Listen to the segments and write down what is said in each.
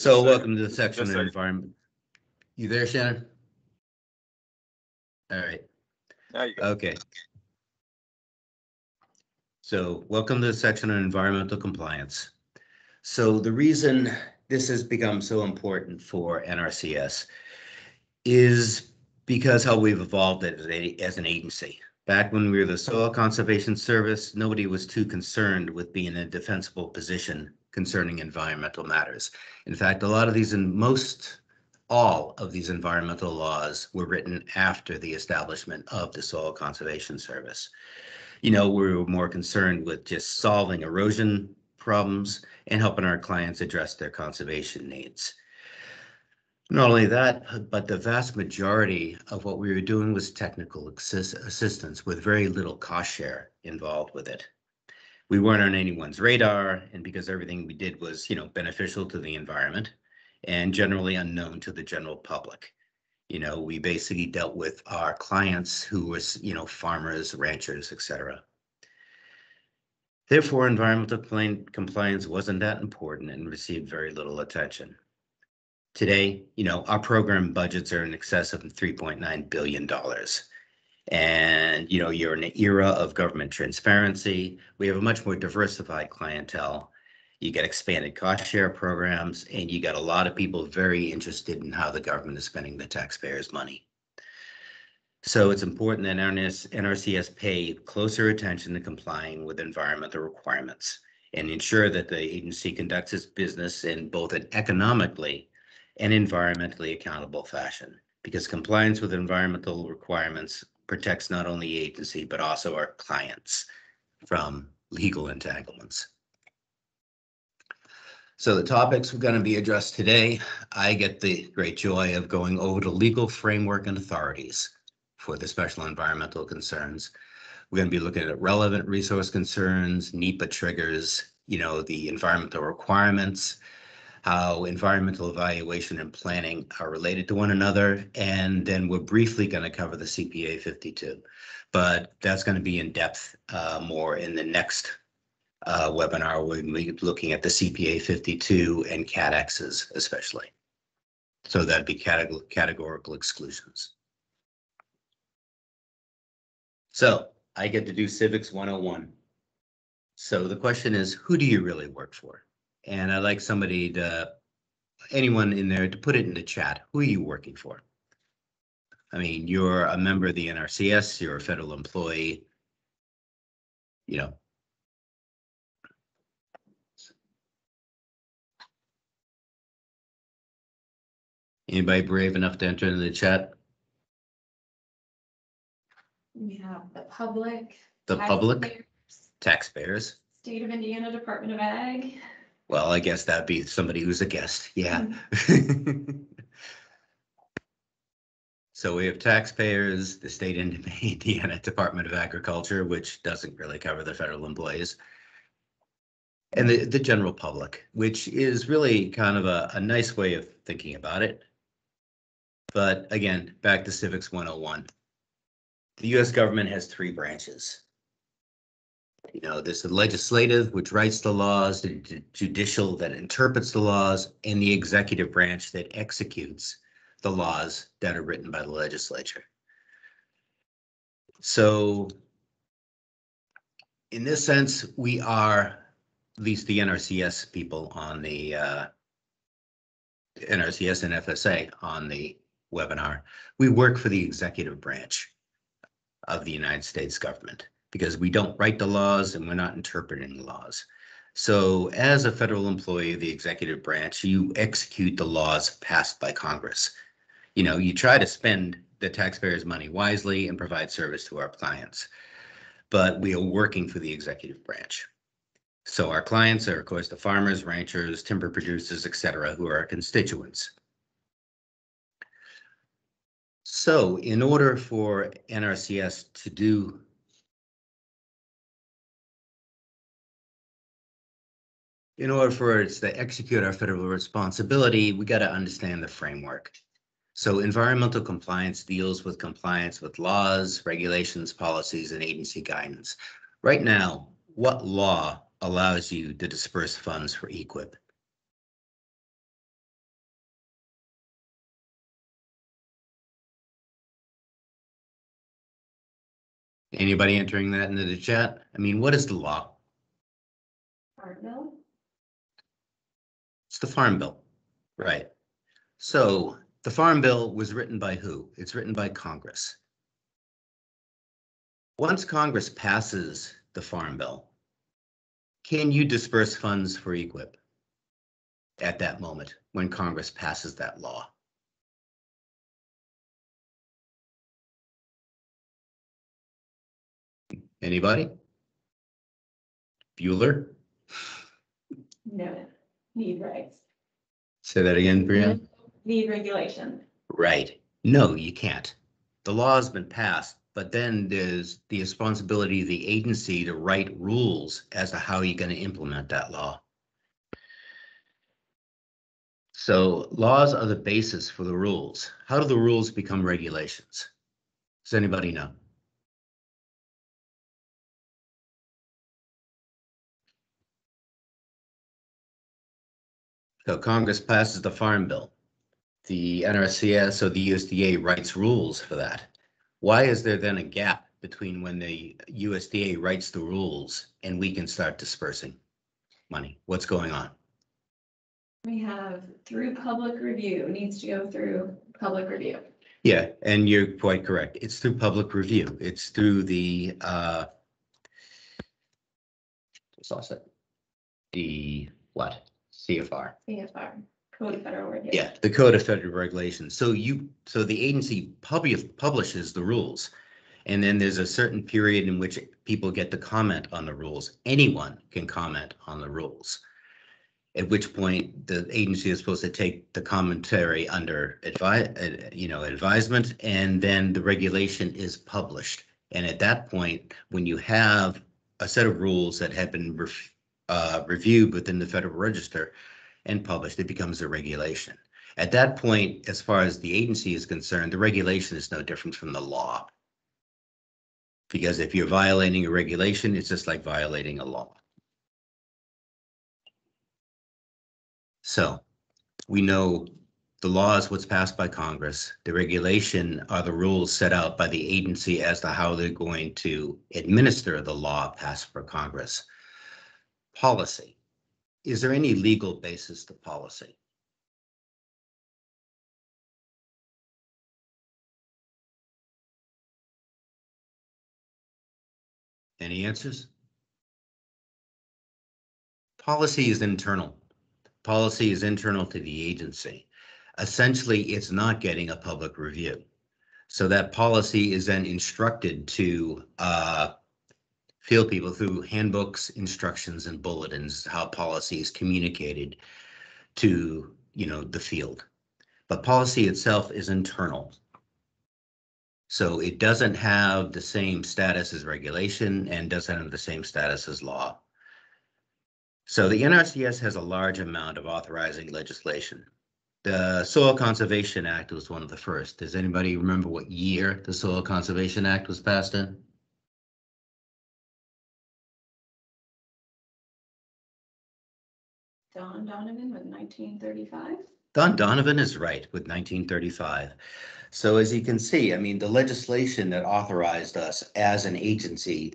So welcome to the section on environment. You there, Shannon? All right, There you go. okay. So welcome to the section on environmental compliance. So the reason this has become so important for NRCS is because how we've evolved as a, as an agency. Back when we were the Soil Conservation Service, nobody was too concerned with being in a defensible position concerning environmental matters. In fact, a lot of these and most all of these environmental laws were written after the establishment of the Soil Conservation Service. You know, we were more concerned with just solving erosion problems and helping our clients address their conservation needs. Not only that, but the vast majority of what we were doing was technical assist- assistance with very little cost share involved with it. We weren't on anyone's radar, and because everything we did was, you know, beneficial to the environment and generally unknown to the general public. You know, we basically dealt with our clients who was, you know, farmers, ranchers, etc. Therefore, environmental compliance wasn't that important and received very little attention. Today, you know, our program budgets are in excess of $3.9 billion. And, you know, you're in an era of government transparency. We have a much more diversified clientele. You get expanded cost share programs, and you got a lot of people very interested in how the government is spending the taxpayers' money. So it's important that NRS NRCS pay closer attention to complying with environmental requirements and ensure that the agency conducts its business in both an economically and environmentally accountable fashion. Because compliance with environmental requirements protects not only the agency, but also our clients from legal entanglements. So the topics we're going to be addressed today, I get the great joy of going over the legal framework and authorities for the special environmental concerns. We're going to be looking at relevant resource concerns, NEPA triggers, you know, the environmental requirements, how environmental evaluation and planning are related to one another. And then we're briefly going to cover the CPA 52. But that's going to be in depth uh, more in the next uh, webinar. We'll be looking at the CPA 52 and CAT-X's especially. So that'd be categ- categorical exclusions. So I get to do civics 101. So the question is, who do you really work for? And I'd like somebody to, anyone in there to put it in the chat. Who are you working for? I mean, you're a member of the NRCS, you're a federal employee. You know. Anybody brave enough to enter into the chat? We have the public. The public, taxpayers, taxpayers? State of Indiana Department of Ag. Well, I guess that'd be somebody who's a guest, yeah. Mm-hmm. So we have taxpayers, the state of Indiana Department of Agriculture, which doesn't really cover the federal employees. And the, the general public, which is really kind of a, a nice way of thinking about it. But again, back to civics one oh one. The US government has three branches. You know, there's the legislative, which writes the laws, the ju- judicial that interprets the laws, and the executive branch that executes the laws that are written by the legislature. So in this sense, we are, at least the NRCS people on the uh, NRCS and FSA on the webinar, we work for the executive branch of the United States government because we don't write the laws and we're not interpreting the laws. So as a federal employee of the executive branch, you execute the laws passed by Congress. You know, you try to spend the taxpayers' money wisely and provide service to our clients. But we are working for the executive branch. So our clients are, of course, the farmers, ranchers, timber producers, et cetera, who are our constituents. So in order for NRCS to do in order for us to execute our federal responsibility, we got to understand the framework. So environmental compliance deals with compliance with laws, regulations, policies, and agency guidance. Right now, what law allows you to disperse funds for EQIP? Anybody entering that into the chat? I mean, what is the law? Fartville? It's the Farm Bill, right? So the Farm Bill was written by who? It's written by Congress. Once Congress passes the Farm Bill, can you disperse funds for EQIP at that moment when Congress passes that law? Anybody? Bueller? No, need regs. Say that again, Brianna? Need regulation. Right. No, you can't. The law has been passed, but then there's the responsibility of the agency to write rules as to how you're going to implement that law. So laws are the basis for the rules. How do the rules become regulations? Does anybody know? So Congress passes the Farm Bill. The NRCS or the USDA writes rules for that. Why is there then a gap between when the USDA writes the rules and we can start dispersing money? What's going on? We have through public review, needs to go through public review. Yeah, and you're quite correct. It's through public review. It's through the, uh, just lost it. The, what? CFR. CFR, Code of Federal Regulations. Yeah, the Code of Federal Regulations. So you, so the agency publi- publishes the rules. And then there's a certain period in which people get to comment on the rules. Anyone can comment on the rules. At which point the agency is supposed to take the commentary under advi, uh, you know, advisement, and then the regulation is published. And at that point, when you have a set of rules that have been ref- uh, reviewed within the Federal Register and published, it becomes a regulation. At that point, as far as the agency is concerned, the regulation is no different from the law. Because if you're violating a regulation, it's just like violating a law. So we know the law is what's passed by Congress. The regulation are the rules set out by the agency as to how they're going to administer the law passed for Congress. Policy. Is there any legal basis to policy? Any answers? Policy is internal. Policy is internal to the agency. Essentially, it's not getting a public review. So that policy is then instructed to uh, field people through handbooks, instructions, and bulletins, how policy is communicated to, you know, the field. But policy itself is internal. So it doesn't have the same status as regulation and doesn't have the same status as law. So the NRCS has a large amount of authorizing legislation. The Soil Conservation Act was one of the first. Does anybody remember what year the Soil Conservation Act was passed in? Don Donovan with nineteen thirty-five. Don Donovan is right with nineteen thirty-five. So as you can see, I mean, the legislation that authorized us as an agency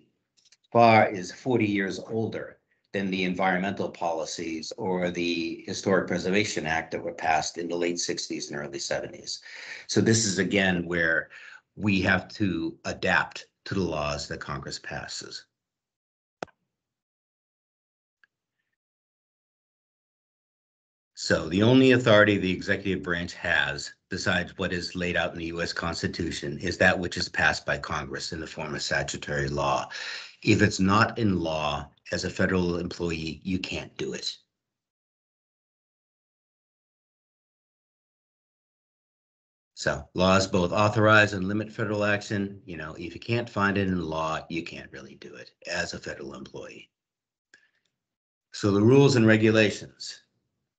far is forty years older than the environmental policies or the Historic Preservation Act that were passed in the late sixties and early seventies. So this is again where we have to adapt to the laws that Congress passes. So the only authority the executive branch has, besides what is laid out in the US Constitution, is that which is passed by Congress in the form of statutory law. If it's not in law, as a federal employee, you can't do it. So laws both authorize and limit federal action. You know, if you can't find it in law, you can't really do it as a federal employee. So the rules and regulations.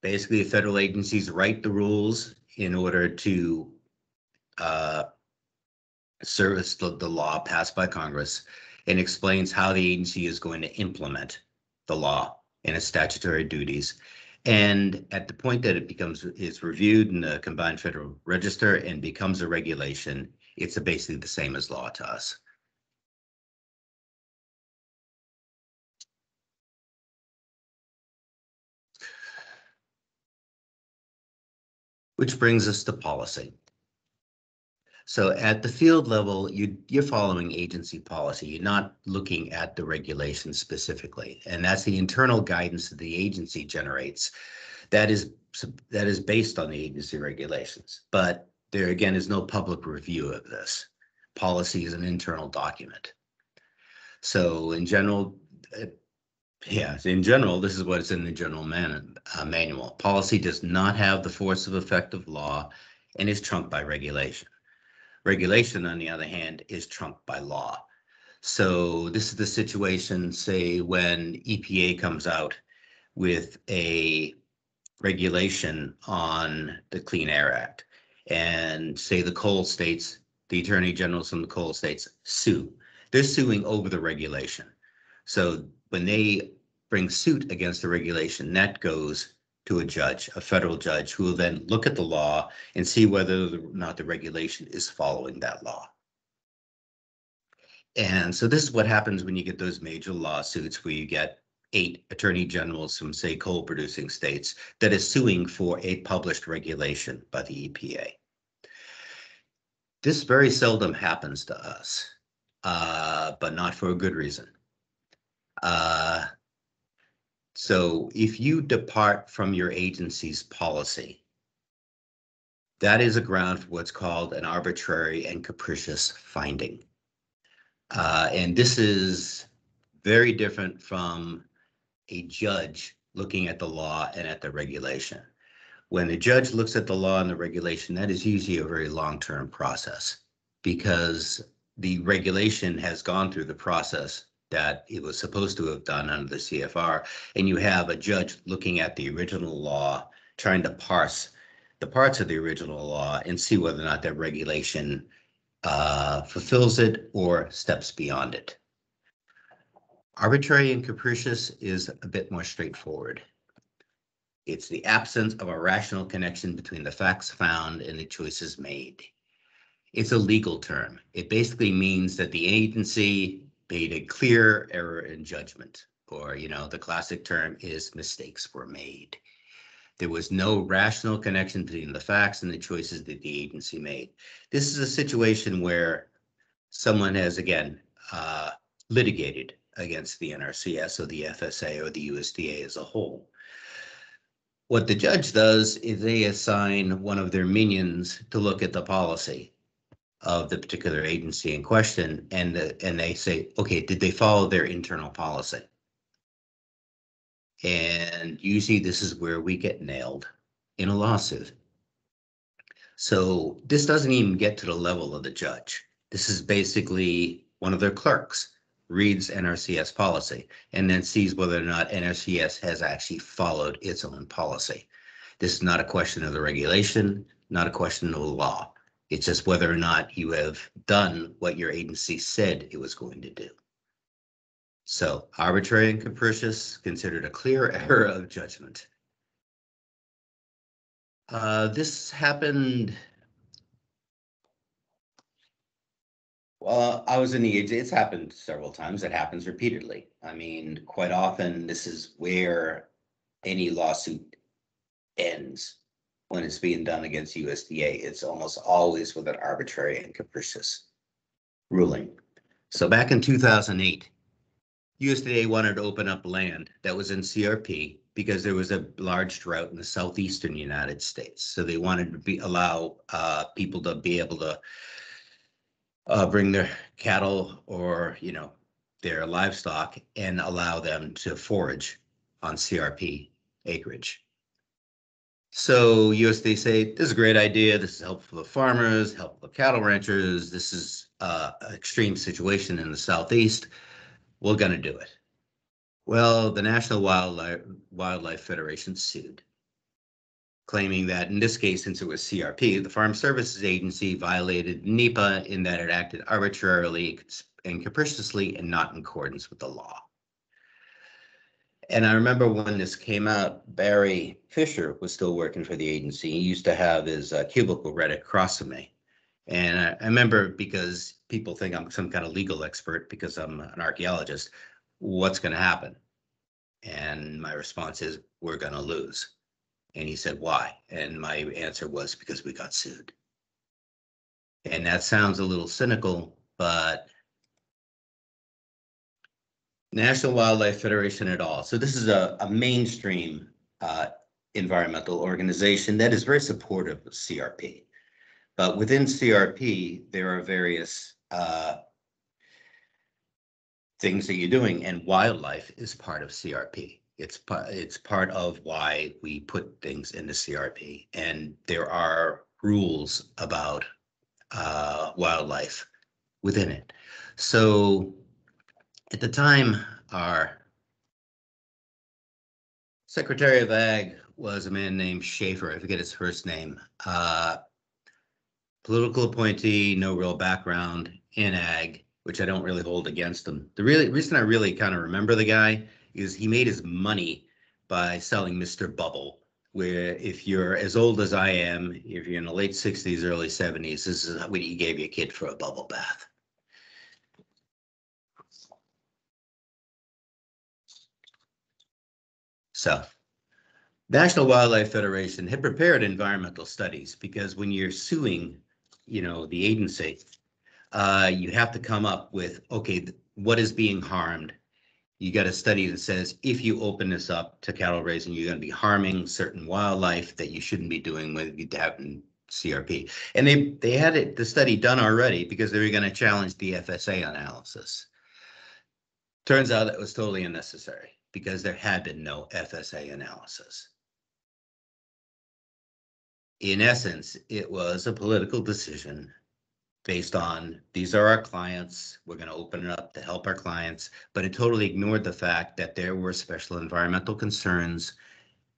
Basically, federal agencies write the rules in order to uh, service the, the law passed by Congress and explains how the agency is going to implement the law and its statutory duties. And at the point that it becomes, is reviewed in the combined federal register and becomes a regulation, it's basically the same as law to us. Which brings us to policy. So at the field level, you, you're following agency policy. You're not looking at the regulations specifically. And that's the internal guidance that the agency generates. That is, that is based on the agency regulations. But there again is no public review of this. Policy is an internal document. So in general, uh, yeah, in general, this is what's in the general man, uh, manual. Policy does not have the force of effective law and is trumped by regulation. Regulation, on the other hand, is trumped by law. So this is the situation, say, when EPA comes out with a regulation on the Clean Air Act. And say the coal states, the attorney generals from the coal states sue. They're suing over the regulation. So when they bring suit against the regulation, that goes to a judge, a federal judge, who will then look at the law and see whether or not the regulation is following that law. And so this is what happens when you get those major lawsuits where you get eight attorney generals from, say, coal producing states that is suing for a published regulation by the EPA. This very seldom happens to us, uh, but not for a good reason. Uh, so if you depart from your agency's policy, that is a ground for what's called an arbitrary and capricious finding. Uh, and this is very different from a judge looking at the law and at the regulation. When the judge looks at the law and the regulation, that is usually a very long-term process because the regulation has gone through the process that it was supposed to have done under the CFR. And you have a judge looking at the original law, trying to parse the parts of the original law and see whether or not that regulation uh, fulfills it or steps beyond it. Arbitrary and capricious is a bit more straightforward. It's the absence of a rational connection between the facts found and the choices made. It's a legal term. It basically means that the agency made a clear error in judgment, or, you know, the classic term is mistakes were made. There was no rational connection between the facts and the choices that the agency made. This is a situation where someone has, again, uh, litigated against the NRCS or the FSA or the USDA as a whole. What the judge does is they assign one of their minions to look at the policy of the particular agency in question and the, and they say, okay, did they follow their internal policy? And usually this is where we get nailed in a lawsuit. So this doesn't even get to the level of the judge. This is basically one of their clerks reads NRCS policy and then sees whether or not NRCS has actually followed its own policy. This is not a question of the regulation, not a question of the law. It's just whether or not you have done what your agency said it was going to do. So arbitrary and capricious, considered a clear error of judgment. Uh, this happened. Well, I was in the agency. it's happened several times. It happens repeatedly. I mean, quite often, this is where any lawsuit ends when it's being done against USDA. It's almost always with an arbitrary and capricious ruling. So back in 2008, USDA wanted to open up land that was in CRP because there was a large drought in the southeastern United States. So they wanted to be allow uh, people to be able to uh, bring their cattle or you know their livestock and allow them to forage on CRP acreage. So USDA say, this is a great idea. This is helpful for farmers, helpful for cattle ranchers. This is uh, an extreme situation in the Southeast. We're going to do it. Well, the National Wildlife, Wildlife Federation sued, claiming that in this case, since it was CRP, the Farm Services Agency violated NEPA in that it acted arbitrarily and capriciously and not in accordance with the law. And I remember when this came out, Barry Fisher was still working for the agency. He used to have his uh, cubicle right across from me. And I, I remember because people think I'm some kind of legal expert because I'm an archaeologist, what's going to happen? And my response is, we're going to lose. And he said, why? And my answer was because we got sued. And that sounds a little cynical, but National Wildlife Federation at all. So this is a, a mainstream uh, environmental organization that is very supportive of CRP. But within CRP, there are various uh, things that you're doing, and wildlife is part of CRP. It's part, it's part of why we put things into CRP, and there are rules about uh, wildlife within it. So at the time, our Secretary of Ag was a man named Schafer. I forget his first name. Uh, political appointee, no real background in ag, which I don't really hold against him. The really reason I really kind of remember the guy is he made his money by selling Mr. Bubble. Where if you're as old as I am, if you're in the late 60s, early 70s, this is what he gave your kid for a bubble bath. So National Wildlife Federation had prepared environmental studies because when you're suing, you know, the agency, uh, you have to come up with, okay, what is being harmed? You got a study that says if you open this up to cattle raising, you're going to be harming certain wildlife that you shouldn't be doing with you having CRP. And they they had it the study done already because they were going to challenge the FSA analysis. Turns out that was totally unnecessary because there had been no FSA analysis. In essence, it was a political decision based on these are our clients. We're going to open it up to help our clients, but it totally ignored the fact that there were special environmental concerns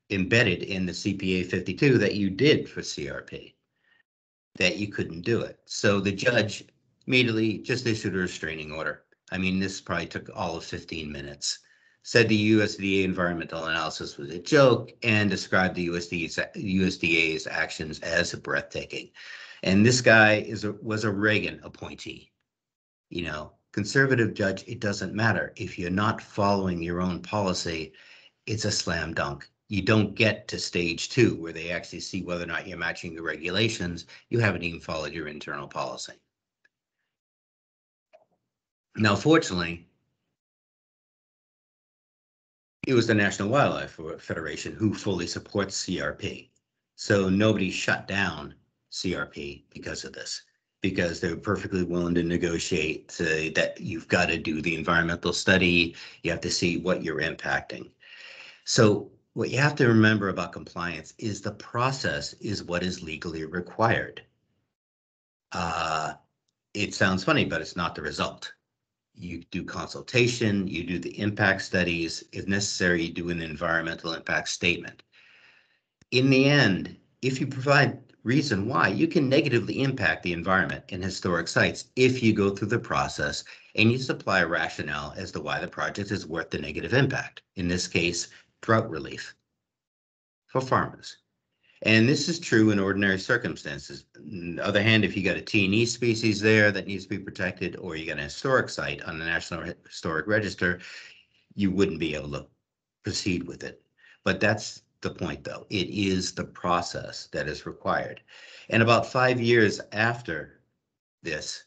embedded in the CPA 52 that you did for CRP, that you couldn't do it. So the judge immediately just issued a restraining order. I mean, this probably took all of 15 minutes. Said the USDA environmental analysis was a joke and described the USDA's, USDA's actions as breathtaking. And this guy is a, was a Reagan appointee. You know, conservative judge, it doesn't matter. If you're not following your own policy, it's a slam dunk. You don't get to stage two where they actually see whether or not you're matching the regulations. You haven't even followed your internal policy. Now, fortunately, it was the National Wildlife Federation who fully supports CRP. So nobody shut down CRP because of this, because they're perfectly willing to negotiate uh, that you've got to do the environmental study, you have to see what you're impacting. So what you have to remember about compliance is the process is what is legally required. Uh, it sounds funny, but it's not the result. You do consultation, you do the impact studies, if necessary, you do an environmental impact statement. In the end, if you provide reason why you can negatively impact the environment in historic sites if you go through the process and you supply a rationale as to why the project is worth the negative impact. In this case, drought relief for farmers. And this is true in ordinary circumstances. On the other hand, if you got a T&E species there that needs to be protected, or you got an historic site on the National Historic Register, you wouldn't be able to proceed with it. But that's the point, though. It is the process that is required. And about five years after this,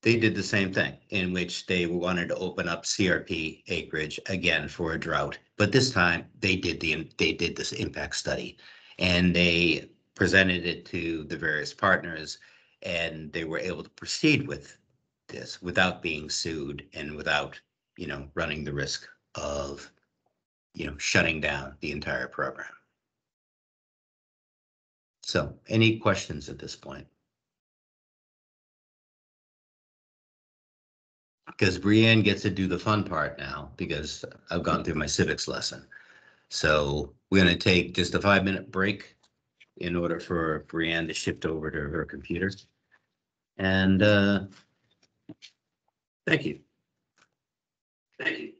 they did the same thing in which they wanted to open up CRP acreage again for a drought. But this time they did the they did this impact study and they presented it to the various partners and they were able to proceed with this without being sued and without, you know, running the risk of you know, shutting down the entire program. So any questions at this point? Because Brienne gets to do the fun part now because I've gone through my civics lesson. So we're going to take just a five minute break in order for Brienne to shift over to her computer. And uh, thank you. Thank you.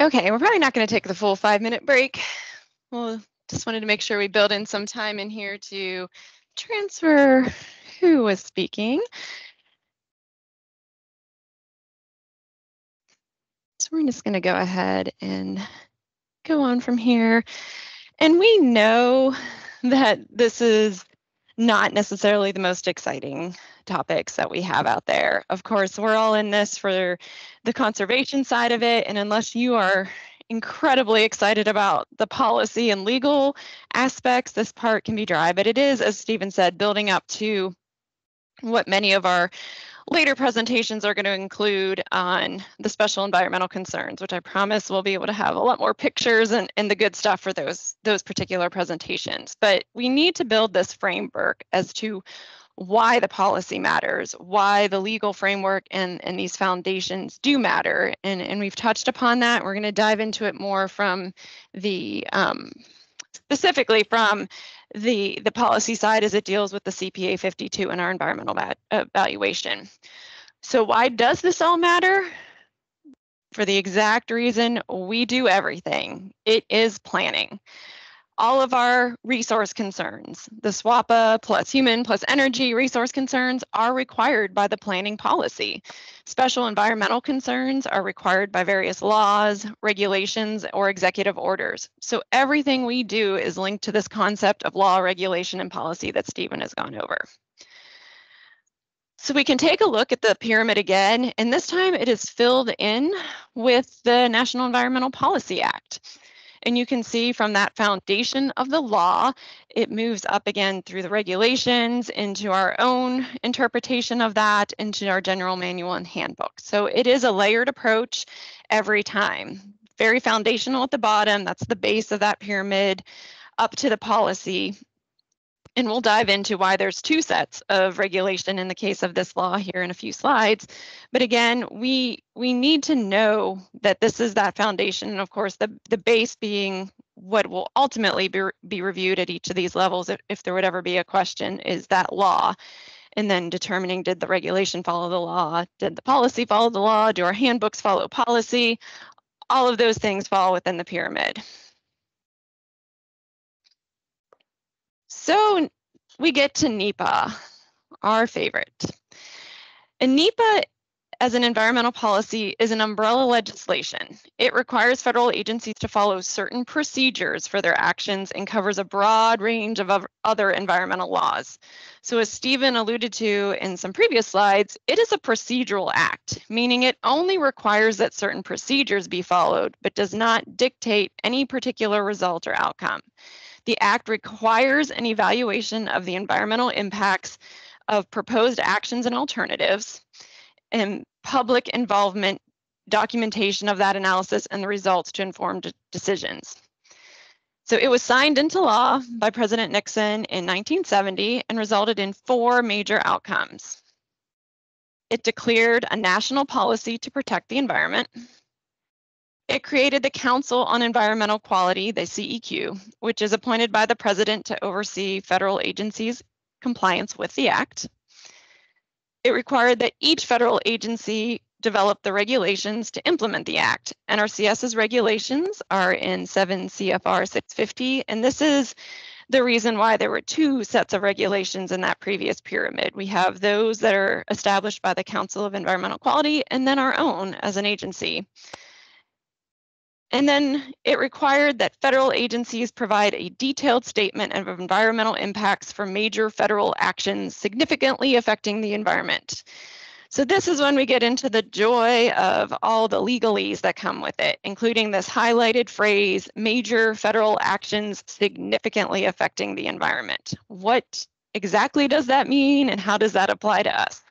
Okay, we're probably not going to take the full five minute break. Well, just wanted to make sure we build in some time in here to transfer who was speaking. So we're just going to go ahead and go on from here. And we know that this is not necessarily the most exciting topics that we have out there. Of course, we're all in this for the conservation side of it. And unless you are incredibly excited about the policy and legal aspects, this part can be dry. But it is, as Stephen said, building up to what many of our later presentations are going to include on the special environmental concerns, which I promise we'll be able to have a lot more pictures and, and the good stuff for those, those particular presentations. But we need to build this framework as to why the policy matters, why the legal framework and, and these foundations do matter. And, and we've touched upon that. We're going to dive into it more from the um, specifically from the, the policy side as it deals with the CPA 52 and our environmental evaluation. Uh, so why does this all matter? For the exact reason we do everything. It is planning all of our resource concerns, the SWAPA plus human plus energy resource concerns are required by the planning policy. Special environmental concerns are required by various laws, regulations, or executive orders. So everything we do is linked to this concept of law, regulation, and policy that Stephen has gone over. So we can take a look at the pyramid again, and this time it is filled in with the National Environmental Policy Act. And you can see from that foundation of the law, it moves up again through the regulations into our own interpretation of that, into our general manual and handbook. So it is a layered approach every time. Very foundational at the bottom, that's the base of that pyramid, up to the policy and we'll dive into why there's two sets of regulation in the case of this law here in a few slides. But again, we we need to know that this is that foundation. And of course, the, the base being what will ultimately be, be reviewed at each of these levels if, if there would ever be a question is that law and then determining did the regulation follow the law did the policy follow the law do our handbooks follow policy all of those things fall within the pyramid So we get to NEPA, our favorite. And NEPA as an environmental policy is an umbrella legislation. It requires federal agencies to follow certain procedures for their actions and covers a broad range of other environmental laws. So as Stephen alluded to in some previous slides, it is a procedural act, meaning it only requires that certain procedures be followed, but does not dictate any particular result or outcome. The Act requires an evaluation of the environmental impacts of proposed actions and alternatives and public involvement documentation of that analysis and the results to inform decisions. So it was signed into law by President Nixon in 1970 and resulted in four major outcomes. It declared a national policy to protect the environment. It created the Council on Environmental Quality, the CEQ, which is appointed by the president to oversee federal agencies' compliance with the act. It required that each federal agency develop the regulations to implement the act. NRCS's regulations are in 7 CFR 650, and this is the reason why there were two sets of regulations in that previous pyramid. We have those that are established by the Council of Environmental Quality and then our own as an agency. And then it required that federal agencies provide a detailed statement of environmental impacts for major federal actions significantly affecting the environment. So this is when we get into the joy of all the legalese that come with it, including this highlighted phrase, major federal actions significantly affecting the environment. What exactly does that mean and how does that apply to us?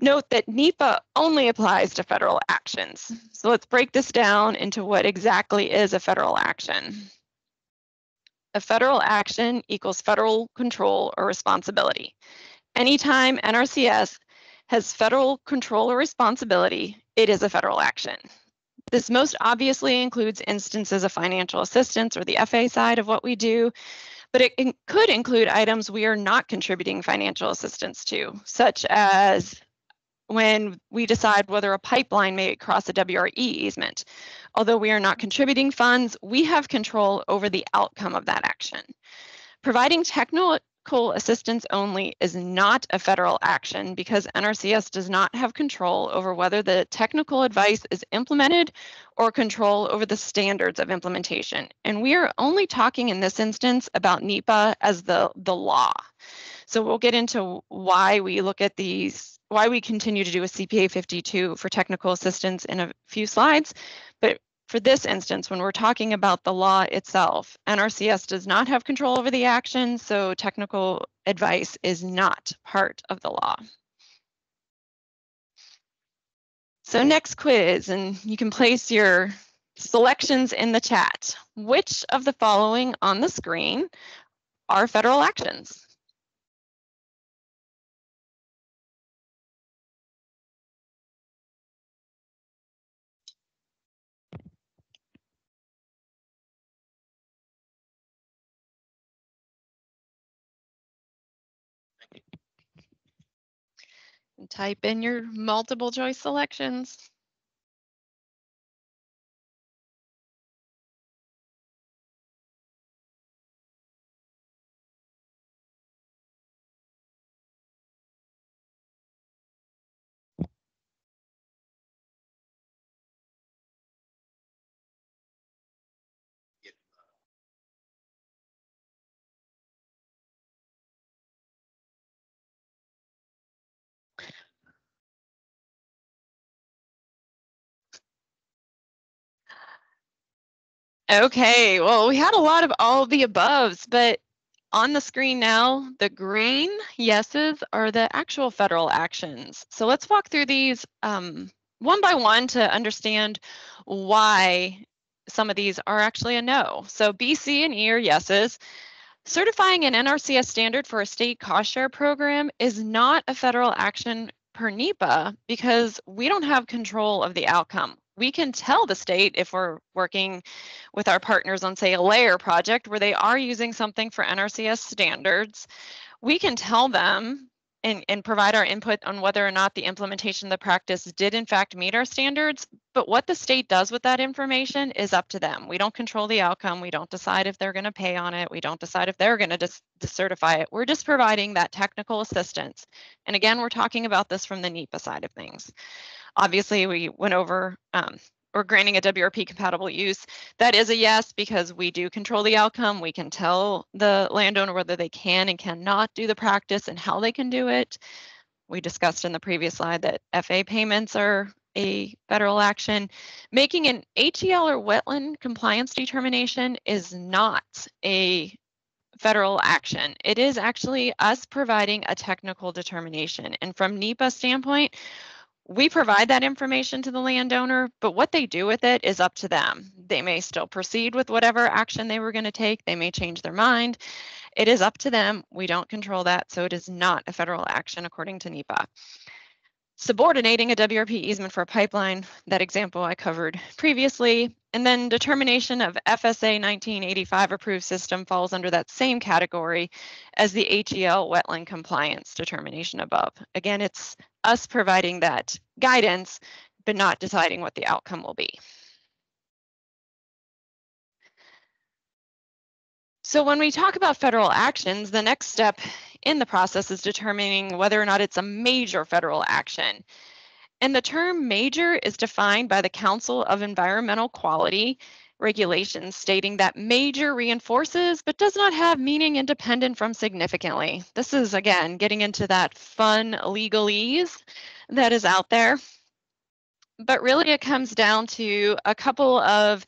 Note that NEPA only applies to federal actions. Mm-hmm. So let's break this down into what exactly is a federal action. A federal action equals federal control or responsibility. Anytime NRCS has federal control or responsibility, it is a federal action. This most obviously includes instances of financial assistance or the FA side of what we do, but it could include items we are not contributing financial assistance to, such as when we decide whether a pipeline may cross a WRE easement. Although we are not contributing funds, we have control over the outcome of that action. Providing technical assistance only is not a federal action because NRCS does not have control over whether the technical advice is implemented or control over the standards of implementation. And we are only talking in this instance about NEPA as the, the law. So we'll get into why we look at these, why we continue to do a CPA 52 for technical assistance in a few slides. But for this instance, when we're talking about the law itself, NRCS does not have control over the action, so technical advice is not part of the law. So next quiz, and you can place your selections in the chat. Which of the following on the screen are federal actions? Type in your multiple choice selections. Okay, well, we had a lot of all of the aboves, but on the screen now, the green yeses are the actual federal actions. So let's walk through these um, one by one to understand why some of these are actually a no. So B, C, and E are yeses. Certifying an NRCS standard for a state cost share program is not a federal action per NEPA because we don't have control of the outcome we can tell the state if we're working with our partners on, say, a LARE project where they are using something for NRCS standards, we can tell them and, and provide our input on whether or not the implementation of the practice did in fact meet our standards. But what the state does with that information is up to them. We don't control the outcome. We don't decide if they're going to pay on it. We don't decide if they're going to decertify it. We're just providing that technical assistance. And again, we're talking about this from the NEPA side of things. Obviously, we went over um, or granting a WRP compatible use. That is a yes because we do control the outcome. We can tell the landowner whether they can and cannot do the practice and how they can do it. We discussed in the previous slide that FA payments are a federal action. Making an HEL or wetland compliance determination is not a federal action. It is actually us providing a technical determination. And from NEPA standpoint, we provide that information to the landowner, but what they do with it is up to them. They may still proceed with whatever action they were going to take. They may change their mind. It is up to them. We don't control that, so it is not a federal action according to NEPA. Subordinating a WRP easement for a pipeline, that example I covered previously, and then determination of FSA 1985 approved system falls under that same category as the HEL wetland compliance determination above. Again, it's us providing that guidance, but not deciding what the outcome will be. So when we talk about federal actions, the next step in the process is determining whether or not it's a major federal action. And the term major is defined by the Council of Environmental Quality regulations stating that major reinforces but does not have meaning independent from significantly. This is again getting into that fun legalese that is out there. But really it comes down to a couple of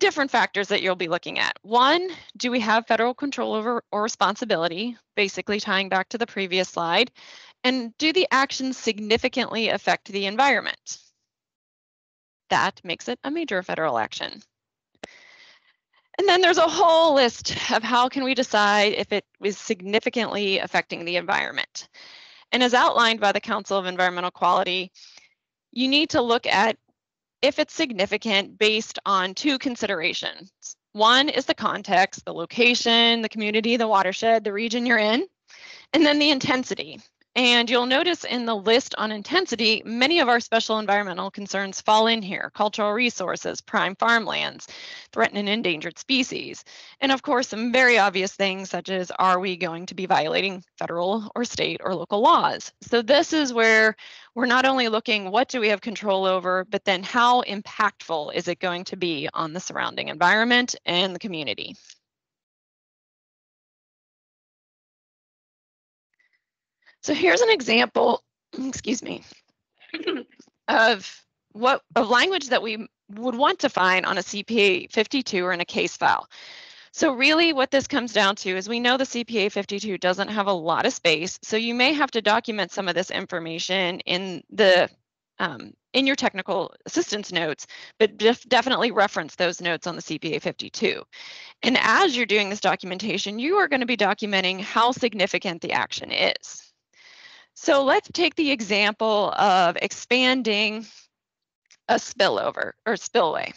different factors that you'll be looking at. One, do we have federal control over or responsibility, basically tying back to the previous slide? And do the actions significantly affect the environment? That makes it a major federal action. And then there's a whole list of how can we decide if it is significantly affecting the environment. And as outlined by the Council of Environmental Quality, you need to look at if it's significant based on two considerations. One is the context, the location, the community, the watershed, the region you're in, and then the intensity. And you'll notice in the list on intensity, many of our special environmental concerns fall in here. Cultural resources, prime farmlands, threatened and endangered species. And of course, some very obvious things such as, are we going to be violating federal or state or local laws? So this is where we're not only looking, what do we have control over, but then how impactful is it going to be on the surrounding environment and the community? So here's an example, excuse me, of what of language that we would want to find on a CPA 52 or in a case file. So really what this comes down to is we know the CPA 52 doesn't have a lot of space, so you may have to document some of this information in the um, in your technical assistance notes, but def definitely reference those notes on the CPA 52. And as you're doing this documentation, you are going to be documenting how significant the action is. So let's take the example of expanding a spillover or spillway.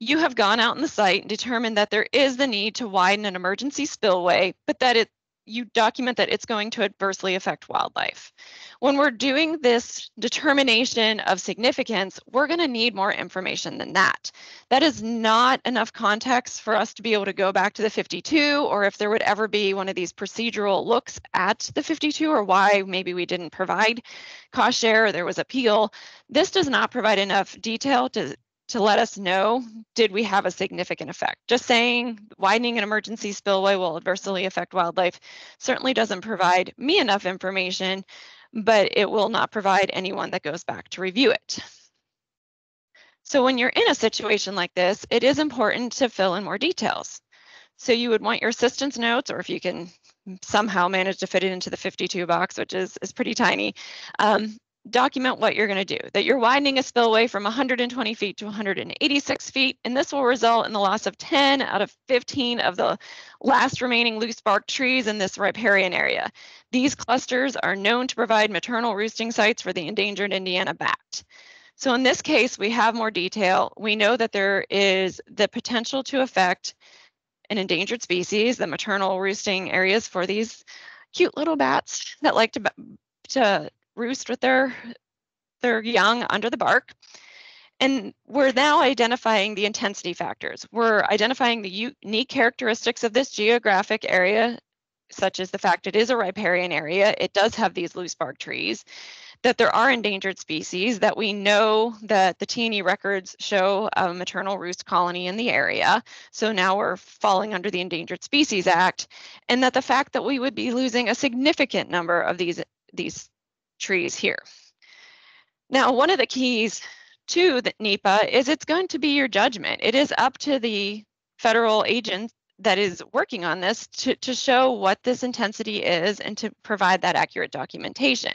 You have gone out in the site and determined that there is the need to widen an emergency spillway, but that it you document that it's going to adversely affect wildlife. When we're doing this determination of significance, we're going to need more information than that. That is not enough context for us to be able to go back to the 52 or if there would ever be one of these procedural looks at the 52 or why maybe we didn't provide cost share or there was appeal. This does not provide enough detail to to let us know, did we have a significant effect? Just saying widening an emergency spillway will adversely affect wildlife certainly doesn't provide me enough information, but it will not provide anyone that goes back to review it. So when you're in a situation like this, it is important to fill in more details. So you would want your assistance notes, or if you can somehow manage to fit it into the 52 box, which is, is pretty tiny, um, document what you're going to do, that you're widening a spillway from 120 feet to 186 feet, and this will result in the loss of 10 out of 15 of the last remaining loose bark trees in this riparian area. These clusters are known to provide maternal roosting sites for the endangered Indiana bat. So in this case, we have more detail. We know that there is the potential to affect an endangered species, the maternal roosting areas for these cute little bats that like to, to roost with their their young under the bark. And we're now identifying the intensity factors. We're identifying the unique characteristics of this geographic area, such as the fact it is a riparian area, it does have these loose bark trees, that there are endangered species, that we know that the T&E records show a maternal roost colony in the area. So now we're falling under the Endangered Species Act, and that the fact that we would be losing a significant number of these, these trees here. Now, one of the keys to the NEPA is it's going to be your judgment. It is up to the federal agent that is working on this to, to show what this intensity is and to provide that accurate documentation.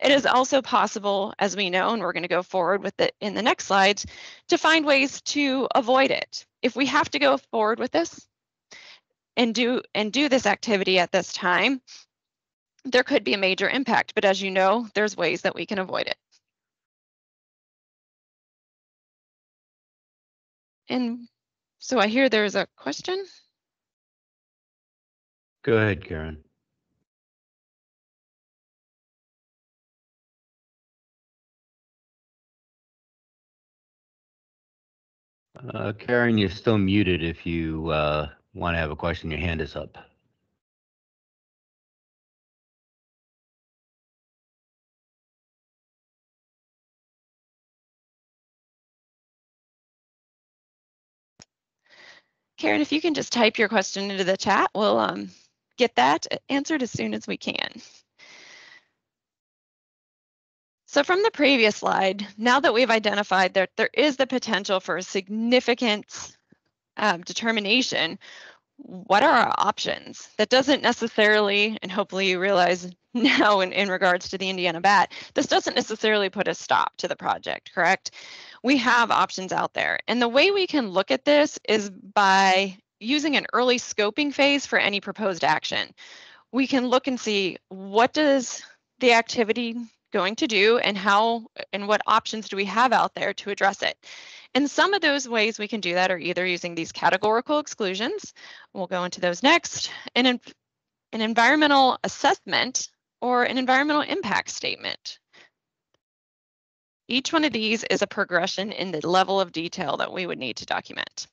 It is also possible, as we know, and we're going to go forward with it in the next slides, to find ways to avoid it. If we have to go forward with this and do and do this activity at this time, there could be a major impact, but as you know, there's ways that we can avoid it. And so I hear there's a question. Go ahead, Karen. Uh, Karen, you're still muted if you uh, want to have a question. Your hand is up. Karen, if you can just type your question into the chat, we'll um, get that answered as soon as we can. So from the previous slide, now that we've identified that there is the potential for a significant um, determination, what are our options? That doesn't necessarily, and hopefully you realize now in, in regards to the Indiana bat, this doesn't necessarily put a stop to the project, correct? we have options out there. And the way we can look at this is by using an early scoping phase for any proposed action. We can look and see what does the activity going to do and how and what options do we have out there to address it. And some of those ways we can do that are either using these categorical exclusions, we'll go into those next, and an, an environmental assessment or an environmental impact statement. Each one of these is a progression in the level of detail that we would need to document.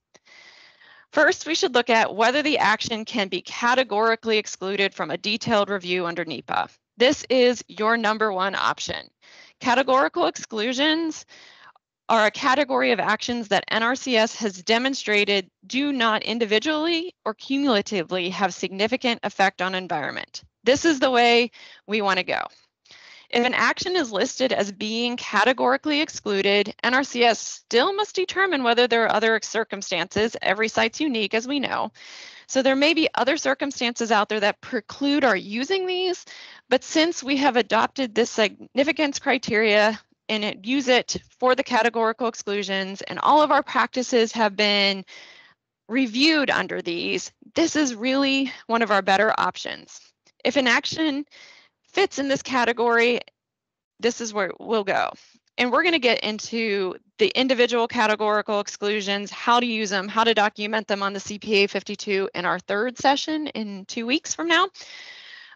First, we should look at whether the action can be categorically excluded from a detailed review under NEPA. This is your number one option. Categorical exclusions are a category of actions that NRCS has demonstrated do not individually or cumulatively have significant effect on environment. This is the way we want to go. If an action is listed as being categorically excluded, NRCS still must determine whether there are other circumstances. Every site's unique, as we know. So there may be other circumstances out there that preclude our using these, but since we have adopted this significance criteria and it, use it for the categorical exclusions and all of our practices have been reviewed under these, this is really one of our better options. If an action fits in this category, this is where we'll go. And we're going to get into the individual categorical exclusions, how to use them, how to document them on the CPA 52 in our third session in two weeks from now.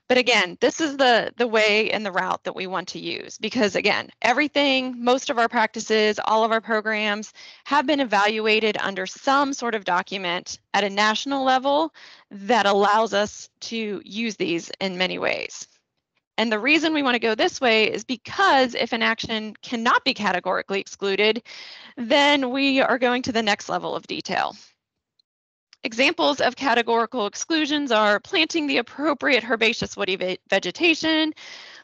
But again, this is the, the way and the route that we want to use because again, everything, most of our practices, all of our programs have been evaluated under some sort of document at a national level that allows us to use these in many ways. And the reason we want to go this way is because if an action cannot be categorically excluded, then we are going to the next level of detail. Examples of categorical exclusions are planting the appropriate herbaceous woody vegetation,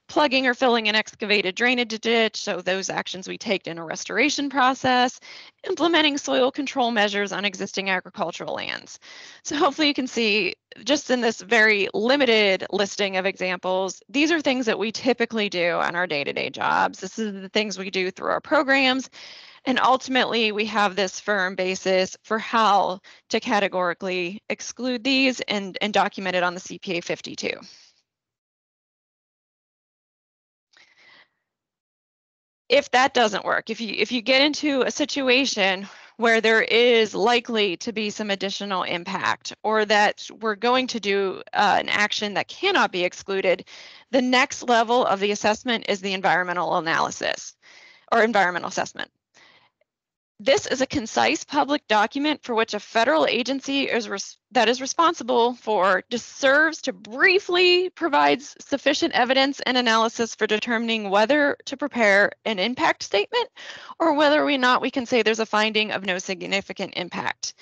plugging or filling an excavated drainage ditch, so those actions we take in a restoration process, implementing soil control measures on existing agricultural lands. So hopefully you can see just in this very limited listing of examples, these are things that we typically do on our day-to-day -day jobs. This is the things we do through our programs. And ultimately, we have this firm basis for how to categorically exclude these and, and document it on the CPA 52. If that doesn't work, if you if you get into a situation where there is likely to be some additional impact or that we're going to do uh, an action that cannot be excluded, the next level of the assessment is the environmental analysis or environmental assessment. This is a concise public document for which a federal agency is that is responsible for serves to briefly provides sufficient evidence and analysis for determining whether to prepare an impact statement or whether or not we can say there's a finding of no significant impact.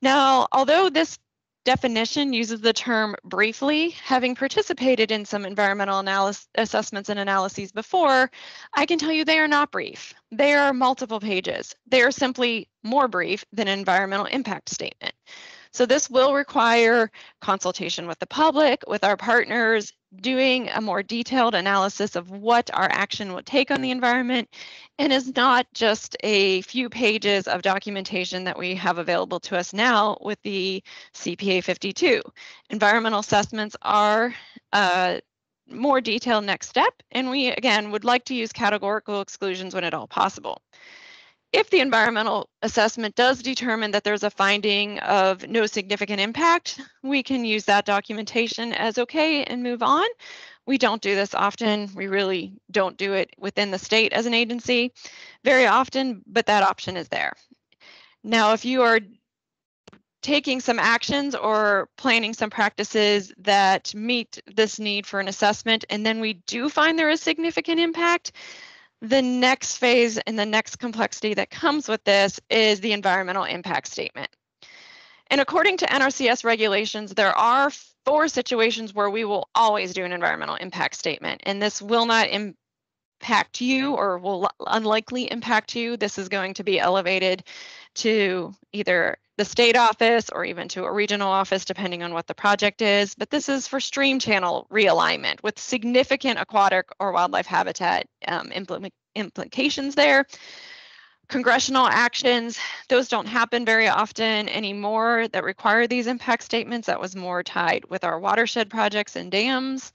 Now, although this definition uses the term briefly. Having participated in some environmental assessments and analyses before, I can tell you they are not brief. They are multiple pages. They are simply more brief than an environmental impact statement. So this will require consultation with the public, with our partners, doing a more detailed analysis of what our action will take on the environment and is not just a few pages of documentation that we have available to us now with the CPA 52. Environmental assessments are a more detailed next step, and we, again, would like to use categorical exclusions when at all possible. If the environmental assessment does determine that there's a finding of no significant impact, we can use that documentation as okay and move on. We don't do this often. We really don't do it within the state as an agency very often, but that option is there. Now, if you are taking some actions or planning some practices that meet this need for an assessment, and then we do find there is significant impact, the next phase and the next complexity that comes with this is the environmental impact statement. And according to NRCS regulations, there are four situations where we will always do an environmental impact statement, and this will not impact you or will unlikely impact you. This is going to be elevated to either the state office or even to a regional office, depending on what the project is. But this is for stream channel realignment with significant aquatic or wildlife habitat um, implement implications there. Congressional actions, those don't happen very often anymore that require these impact statements. That was more tied with our watershed projects and dams.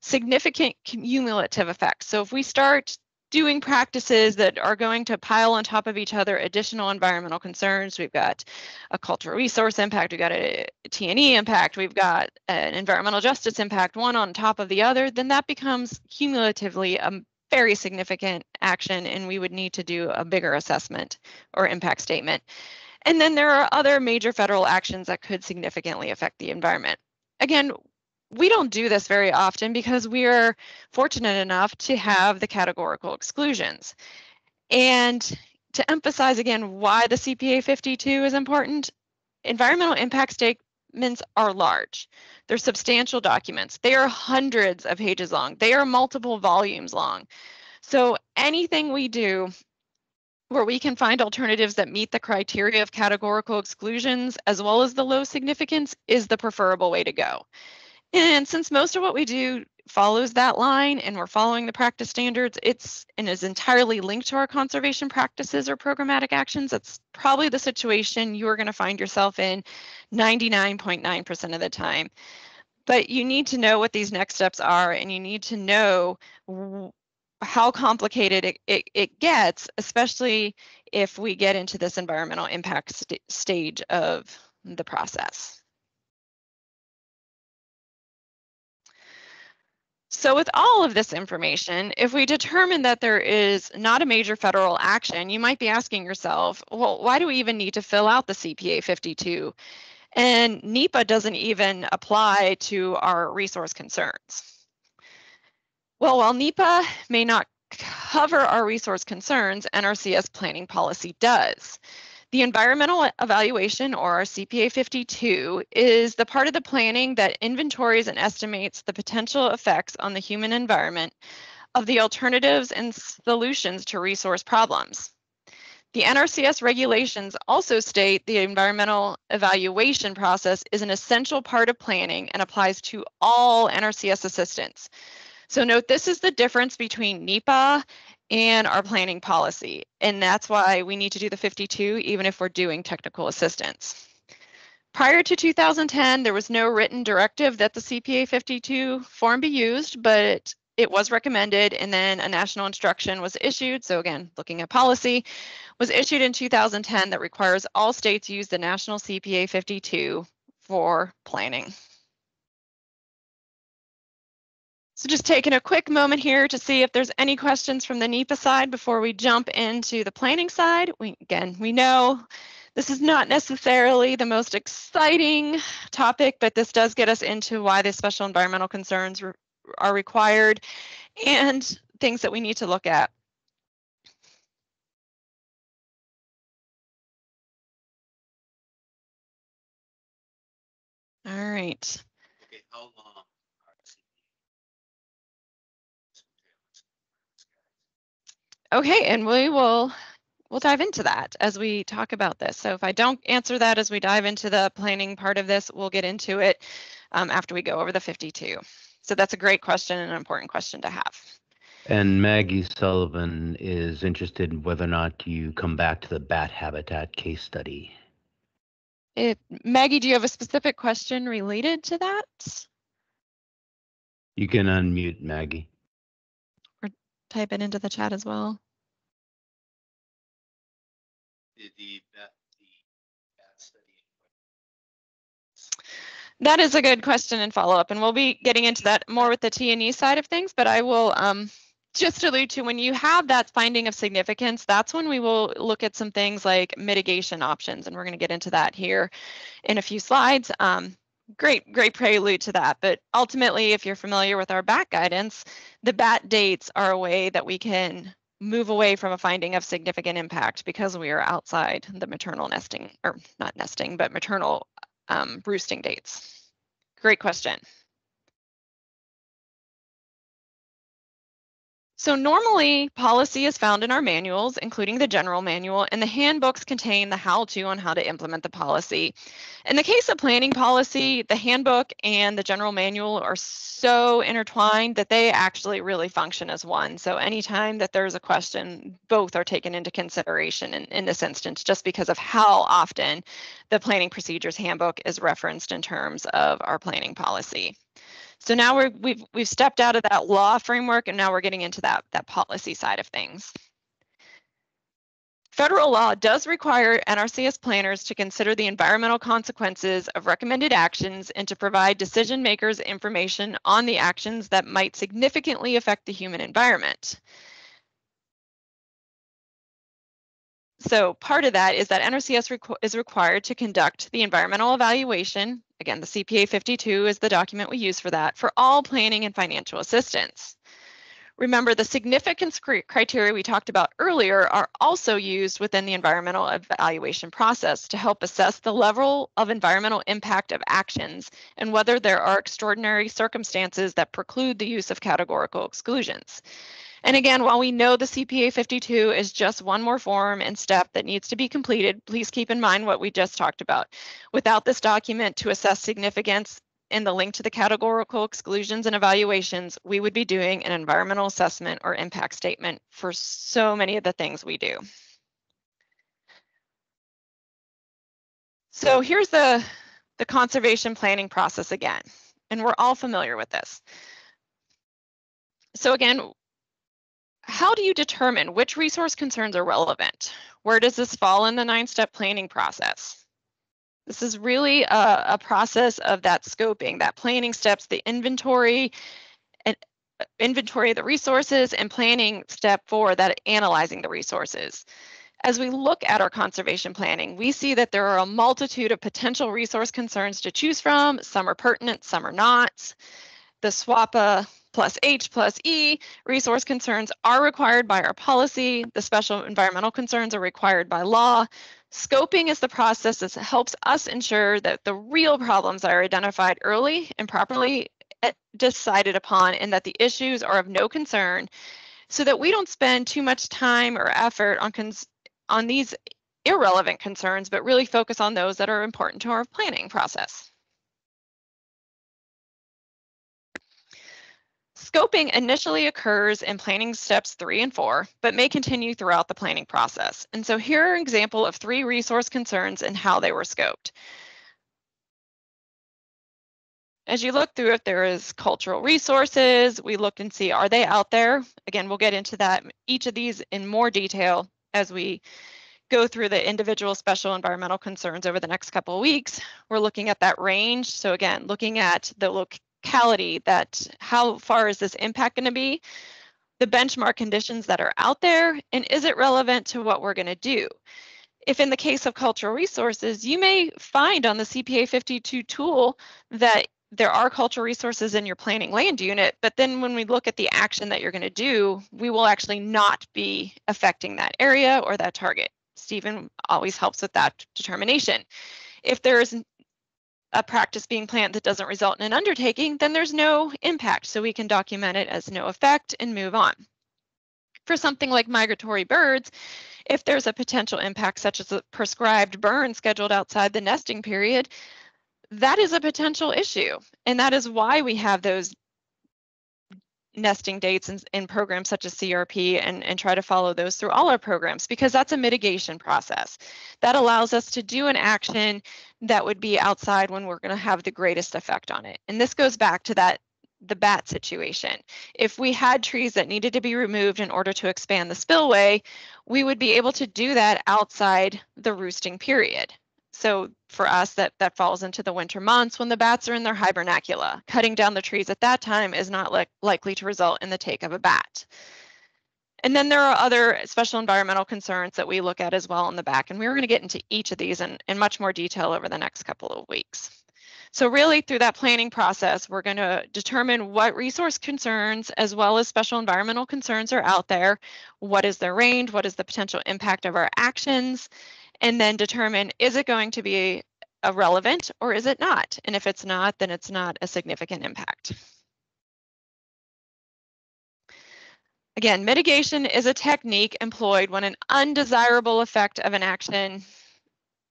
Significant cumulative effects. So if we start doing practices that are going to pile on top of each other additional environmental concerns. We've got a cultural resource impact, we've got a T&E impact, we've got an environmental justice impact, one on top of the other, then that becomes cumulatively a very significant action and we would need to do a bigger assessment or impact statement. And then there are other major federal actions that could significantly affect the environment. Again, we don't do this very often because we are fortunate enough to have the categorical exclusions. And to emphasize again why the CPA 52 is important, environmental impact statements are large. They're substantial documents. They are hundreds of pages long. They are multiple volumes long. So anything we do where we can find alternatives that meet the criteria of categorical exclusions as well as the low significance is the preferable way to go. And since most of what we do follows that line and we're following the practice standards, it's and is entirely linked to our conservation practices or programmatic actions, that's probably the situation you're going to find yourself in 99.9% of the time. But you need to know what these next steps are and you need to know how complicated it, it, it gets, especially if we get into this environmental impact st stage of the process. So with all of this information, if we determine that there is not a major federal action, you might be asking yourself, well, why do we even need to fill out the CPA 52? And NEPA doesn't even apply to our resource concerns. Well, while NEPA may not cover our resource concerns, NRCS planning policy does. The environmental evaluation, or our CPA 52, is the part of the planning that inventories and estimates the potential effects on the human environment of the alternatives and solutions to resource problems. The NRCS regulations also state the environmental evaluation process is an essential part of planning and applies to all NRCS assistants. So note this is the difference between NEPA and our planning policy. And that's why we need to do the 52, even if we're doing technical assistance. Prior to 2010, there was no written directive that the CPA 52 form be used, but it was recommended and then a national instruction was issued. So again, looking at policy, was issued in 2010 that requires all states use the national CPA 52 for planning. So just taking a quick moment here to see if there's any questions from the NEPA side before we jump into the planning side. We, again, we know this is not necessarily the most exciting topic, but this does get us into why the special environmental concerns re are required and things that we need to look at. All right. Okay, how long? Okay, and we will we'll dive into that as we talk about this. So if I don't answer that as we dive into the planning part of this, we'll get into it um, after we go over the 52. So that's a great question and an important question to have. And Maggie Sullivan is interested in whether or not you come back to the bat habitat case study. It, Maggie, do you have a specific question related to that? You can unmute Maggie type it into the chat as well. The, the, that, That is a good question and follow up, and we'll be getting into that more with the T&E side of things, but I will um, just allude to when you have that finding of significance, that's when we will look at some things like mitigation options, and we're going to get into that here in a few slides. Um, great, great prelude to that. But ultimately, if you're familiar with our BAT guidance, the BAT dates are a way that we can move away from a finding of significant impact because we are outside the maternal nesting, or not nesting, but maternal um, roosting dates. Great question. So normally policy is found in our manuals, including the general manual, and the handbooks contain the how-to on how to implement the policy. In the case of planning policy, the handbook and the general manual are so intertwined that they actually really function as one. So anytime that there's a question, both are taken into consideration in, in this instance, just because of how often the planning procedures handbook is referenced in terms of our planning policy. So now we're, we've, we've stepped out of that law framework and now we're getting into that, that policy side of things. Federal law does require NRCS planners to consider the environmental consequences of recommended actions and to provide decision makers information on the actions that might significantly affect the human environment. So part of that is that NRCS requ is required to conduct the environmental evaluation. Again, the CPA 52 is the document we use for that for all planning and financial assistance. Remember, the significance criteria we talked about earlier are also used within the environmental evaluation process to help assess the level of environmental impact of actions and whether there are extraordinary circumstances that preclude the use of categorical exclusions. And again, while we know the CPA 52 is just one more form and step that needs to be completed, please keep in mind what we just talked about. Without this document to assess significance and the link to the categorical exclusions and evaluations, we would be doing an environmental assessment or impact statement for so many of the things we do. So here's the, the conservation planning process again, and we're all familiar with this. So again, how do you determine which resource concerns are relevant? Where does this fall in the nine-step planning process? This is really a, a process of that scoping, that planning steps, the inventory, and uh, inventory of the resources and planning step four, that analyzing the resources. As we look at our conservation planning, we see that there are a multitude of potential resource concerns to choose from. Some are pertinent, some are not. The SWAPA plus H plus E resource concerns are required by our policy. The special environmental concerns are required by law. Scoping is the process that helps us ensure that the real problems are identified early and properly eh, decided upon and that the issues are of no concern so that we don't spend too much time or effort on, on these irrelevant concerns, but really focus on those that are important to our planning process. Scoping initially occurs in planning steps three and four, but may continue throughout the planning process. And so here are an example of three resource concerns and how they were scoped. As you look through it, there is cultural resources. We look and see, are they out there? Again, we'll get into that, each of these in more detail as we go through the individual special environmental concerns over the next couple of weeks. We're looking at that range. So again, looking at the look locality that how far is this impact going to be, the benchmark conditions that are out there, and is it relevant to what we're going to do? If in the case of cultural resources, you may find on the CPA 52 tool that there are cultural resources in your planning land unit, but then when we look at the action that you're going to do, we will actually not be affecting that area or that target. Stephen always helps with that determination. If there's a practice being planned that doesn't result in an undertaking, then there's no impact. So we can document it as no effect and move on. For something like migratory birds, if there's a potential impact such as a prescribed burn scheduled outside the nesting period, that is a potential issue. And that is why we have those nesting dates in, in programs such as CRP and, and try to follow those through all our programs because that's a mitigation process. That allows us to do an action that would be outside when we're going to have the greatest effect on it. And this goes back to that the bat situation. If we had trees that needed to be removed in order to expand the spillway, we would be able to do that outside the roosting period. So for us, that, that falls into the winter months when the bats are in their hibernacula. Cutting down the trees at that time is not li likely to result in the take of a bat. And then there are other special environmental concerns that we look at as well in the back. And we're going to get into each of these in, in much more detail over the next couple of weeks. So really through that planning process, we're going to determine what resource concerns as well as special environmental concerns are out there. What is their range? What is the potential impact of our actions? And then determine is it going to be a relevant or is it not? And if it's not, then it's not a significant impact. Again, mitigation is a technique employed when an undesirable effect of an action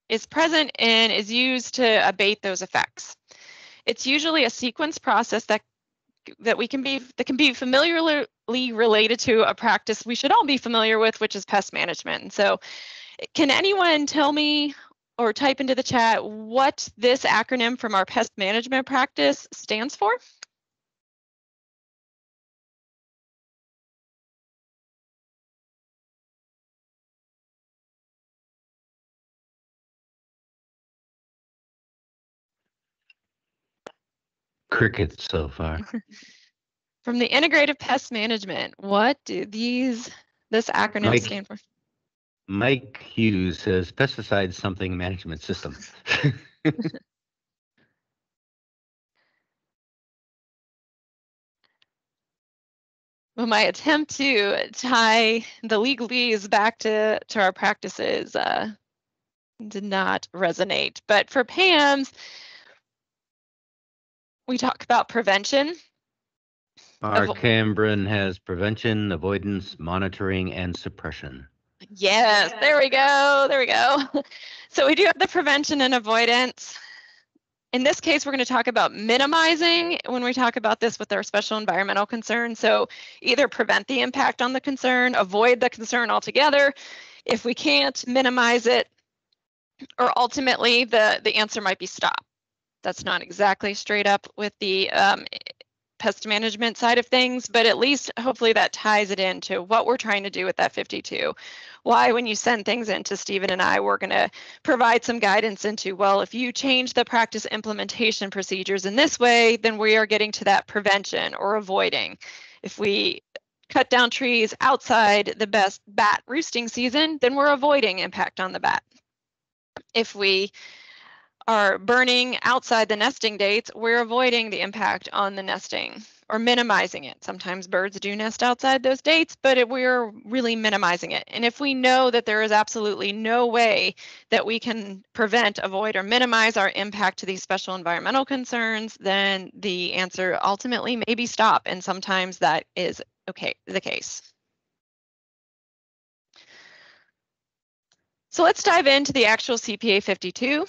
is present and is used to abate those effects. It's usually a sequence process that that we can be that can be familiarly related to a practice we should all be familiar with, which is pest management. And so can anyone tell me or type into the chat what this acronym from our pest management practice stands for? Crickets so far. from the integrative pest management, what do these this acronym Mike, stand for? Mike Hughes says pesticide something management system. Well, my attempt to tie the legalese back to, to our practices uh, did not resonate. But for PAMS, we talk about prevention. Our Avo- Cambrin has prevention, avoidance, monitoring, and suppression. Yes, there we go. There we go. So we do have the prevention and avoidance. In this case, we're going to talk about minimizing when we talk about this with our special environmental concern. So either prevent the impact on the concern, avoid the concern altogether. If we can't minimize it, or ultimately the, the answer might be stop. That's not exactly straight up with the um, pest management side of things, but at least hopefully that ties it into what we're trying to do with that 52. Why, when you send things in to Stephen and I, we're going to provide some guidance into, well, if you change the practice implementation procedures in this way, then we are getting to that prevention or avoiding. If we cut down trees outside the best bat roosting season, then we're avoiding impact on the bat. If we are burning outside the nesting dates, we're avoiding the impact on the nesting or minimizing it. Sometimes birds do nest outside those dates, but it, we're really minimizing it. And if we know that there is absolutely no way that we can prevent, avoid, or minimize our impact to these special environmental concerns, then the answer ultimately may be stop. And sometimes that is okay, the case. So let's dive into the actual CPA 52.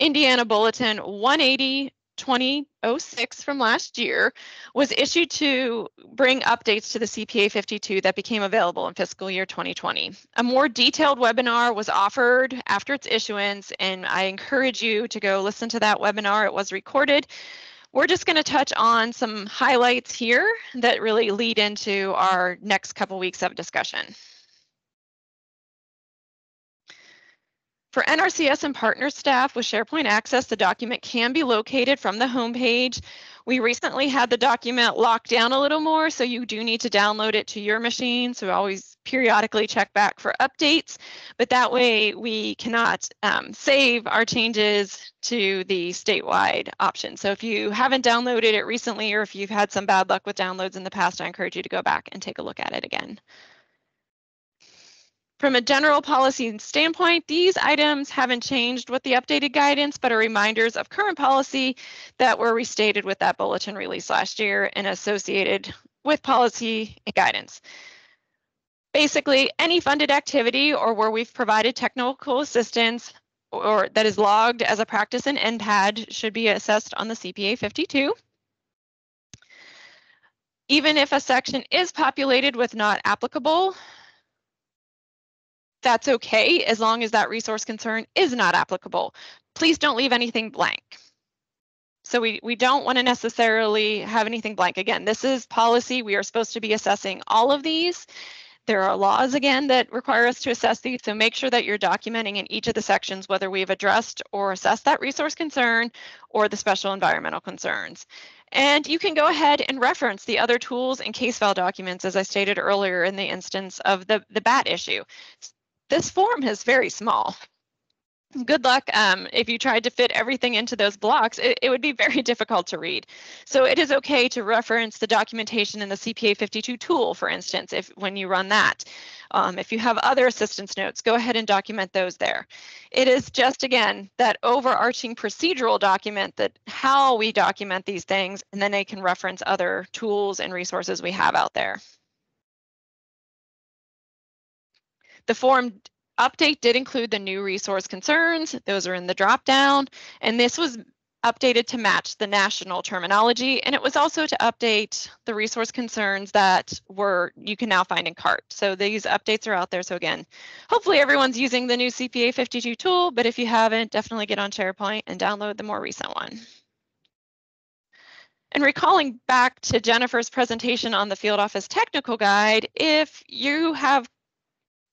Indiana Bulletin 180 2006 from last year was issued to bring updates to the CPA 52 that became available in fiscal year 2020. A more detailed webinar was offered after its issuance, and I encourage you to go listen to that webinar. It was recorded. We're just going to touch on some highlights here that really lead into our next couple weeks of discussion. For NRCS and partner staff with SharePoint access, the document can be located from the homepage. We recently had the document locked down a little more, so you do need to download it to your machine. So always periodically check back for updates, but that way we cannot um, save our changes to the statewide option. So if you haven't downloaded it recently, or if you've had some bad luck with downloads in the past, I encourage you to go back and take a look at it again. From a general policy standpoint, these items haven't changed with the updated guidance, but are reminders of current policy that were restated with that bulletin release last year and associated with policy and guidance. Basically, any funded activity or where we've provided technical assistance or that is logged as a practice in NPAD should be assessed on the CPA 52. Even if a section is populated with not applicable, that's okay as long as that resource concern is not applicable. Please don't leave anything blank. So we, we don't want to necessarily have anything blank. Again, this is policy. We are supposed to be assessing all of these. There are laws again that require us to assess these. So make sure that you're documenting in each of the sections whether we've addressed or assessed that resource concern or the special environmental concerns. And you can go ahead and reference the other tools and case file documents as I stated earlier in the instance of the, the BAT issue this form is very small. Good luck um, if you tried to fit everything into those blocks, it, it, would be very difficult to read. So it is okay to reference the documentation in the CPA 52 tool, for instance, if when you run that. Um, if you have other assistance notes, go ahead and document those there. It is just, again, that overarching procedural document that how we document these things, and then they can reference other tools and resources we have out there. The form update did include the new resource concerns. Those are in the dropdown. And this was updated to match the national terminology. And it was also to update the resource concerns that were you can now find in CART. So these updates are out there. So again, hopefully everyone's using the new CPA 52 tool, but if you haven't, definitely get on SharePoint and download the more recent one. And recalling back to Jennifer's presentation on the field office technical guide, if you have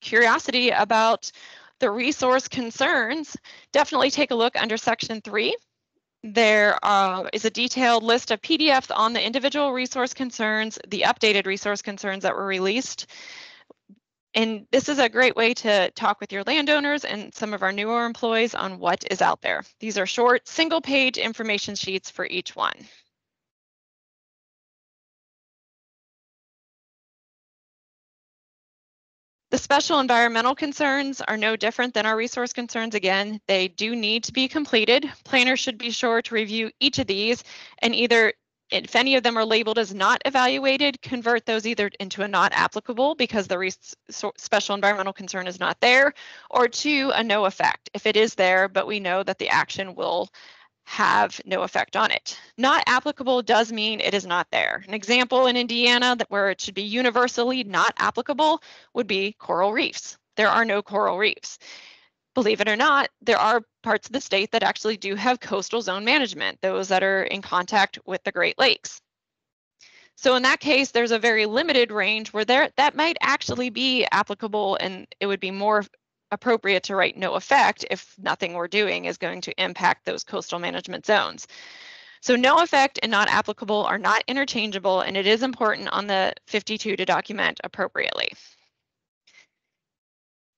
curiosity about the resource concerns, definitely take a look under section three. There uh, is a detailed list of PDFs on the individual resource concerns, the updated resource concerns that were released. And this is a great way to talk with your landowners and some of our newer employees on what is out there. These are short, single page information sheets for each one. The special environmental concerns are no different than our resource concerns. Again, they do need to be completed. Planners should be sure to review each of these and either if any of them are labeled as not evaluated, convert those either into a not applicable because the special environmental concern is not there, or two, a no effect if it is there, but we know that the action will have no effect on it. Not applicable does mean it is not there. An example in Indiana that where it should be universally not applicable would be coral reefs. There are no coral reefs. Believe it or not, there are parts of the state that actually do have coastal zone management, those that are in contact with the Great Lakes. So in that case, there's a very limited range where there that might actually be applicable and it would be more appropriate to write no effect if nothing we're doing is going to impact those coastal management zones. So no effect and not applicable are not interchangeable, and it is important on the 52 to document appropriately.